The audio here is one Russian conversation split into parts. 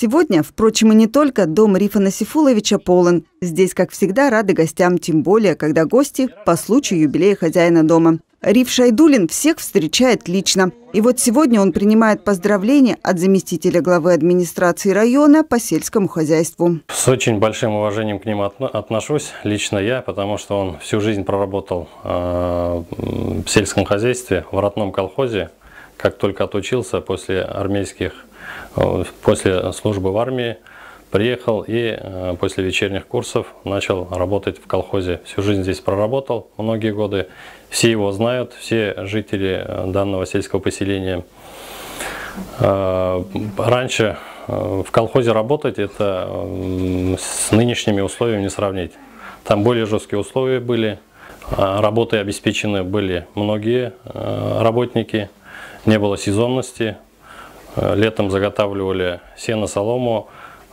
Сегодня, впрочем, и не только, дом Рифа Насифуловича полон. Здесь, как всегда, рады гостям, тем более, когда гости по случаю юбилея хозяина дома. Риф Шайдулин всех встречает лично. И вот сегодня он принимает поздравления от заместителя главы администрации района по сельскому хозяйству. С очень большим уважением к нему отношусь, лично я, потому что он всю жизнь проработал э, в сельском хозяйстве, в родном колхозе. Как только отучился после армейских, после службы в армии, Приехал и э, после вечерних курсов начал работать в колхозе. Всю жизнь здесь проработал, многие годы. Все его знают, все жители э, данного сельского поселения. Э, раньше в колхозе работать, это с нынешними условиями не сравнить. Там более жесткие условия были, работы обеспечены были многие работники, не было сезонности. Летом заготавливали сено, солому,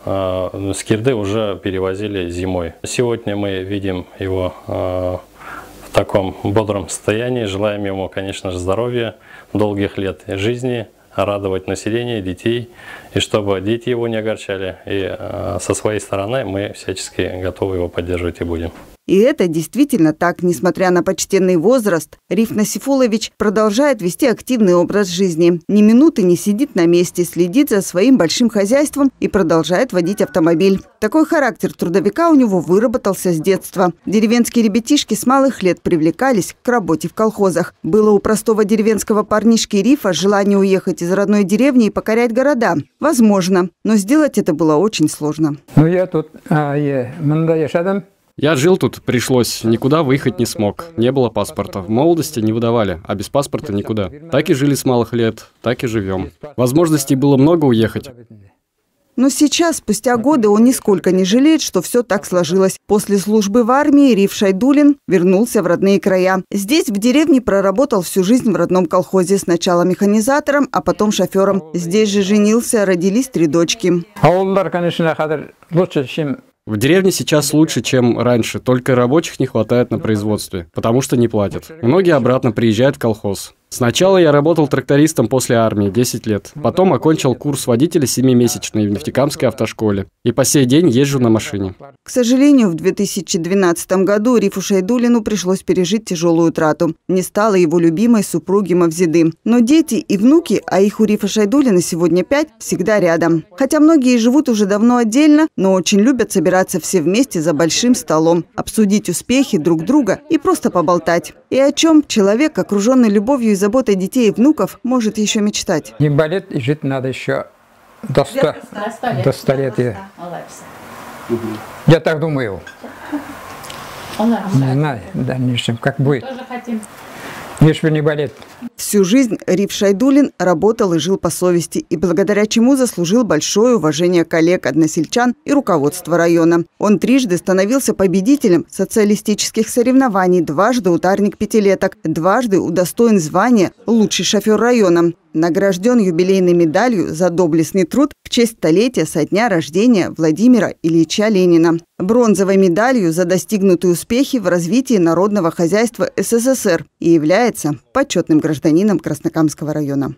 а, скирды уже перевозили зимой. Сегодня мы видим его а, в таком бодром состоянии. Желаем ему, конечно же, здоровья, долгих лет жизни, радовать население, детей, и чтобы дети его не огорчали. И со своей стороны мы всячески готовы его поддерживать и будем. И это действительно так, несмотря на почтенный возраст. Риф Насифулович продолжает вести активный образ жизни. Ни минуты не сидит на месте, следит за своим большим хозяйством и продолжает водить автомобиль. Такой характер трудовика у него выработался с детства. Деревенские ребятишки с малых лет привлекались к работе в колхозах. Было у простого деревенского парнишки Рифа желание уехать из родной деревни и покорять города. Возможно, но сделать это было очень сложно. Ну, я тут, а, я, я жил тут, пришлось, никуда выехать не смог. Не было паспорта. В молодости не выдавали, а без паспорта никуда. Так и жили с малых лет, так и живем. Возможностей было много уехать. Но сейчас, спустя годы, он нисколько не жалеет, что все так сложилось. После службы в армии Риф Шайдулин вернулся в родные края. Здесь, в деревне, проработал всю жизнь в родном колхозе. Сначала механизатором, а потом шофером. Здесь же женился, родились три дочки. В деревне сейчас лучше, чем раньше, только рабочих не хватает на производстве, потому что не платят. Многие обратно приезжают в колхоз. Сначала я работал трактористом после армии 10 лет. Потом окончил курс водителя 7-месячный в Нефтекамской автошколе. И по сей день езжу на машине. К сожалению, в 2012 году Рифу Шайдулину пришлось пережить тяжелую утрату. Не стало его любимой супруги Мавзиды. Но дети и внуки, а их у Рифа Шайдулина сегодня пять, всегда рядом. Хотя многие живут уже давно отдельно, но очень любят собираться все вместе за большим столом, обсудить успехи друг друга и просто поболтать. И о чем человек, окруженный любовью и заботой детей и внуков, может еще мечтать. Не болеть и жить надо еще до, 100, до столетия. Я так думаю. Не знаю в дальнейшем, как будет. Лишь бы не болеть. Всю жизнь Риф Шайдулин работал и жил по совести, и благодаря чему заслужил большое уважение коллег, односельчан и руководства района. Он трижды становился победителем социалистических соревнований, дважды ударник пятилеток, дважды удостоен звания «Лучший шофер района» награжден юбилейной медалью за доблестный труд в честь столетия со дня рождения Владимира Ильича Ленина, бронзовой медалью за достигнутые успехи в развитии народного хозяйства СССР и является почетным гражданином Краснокамского района.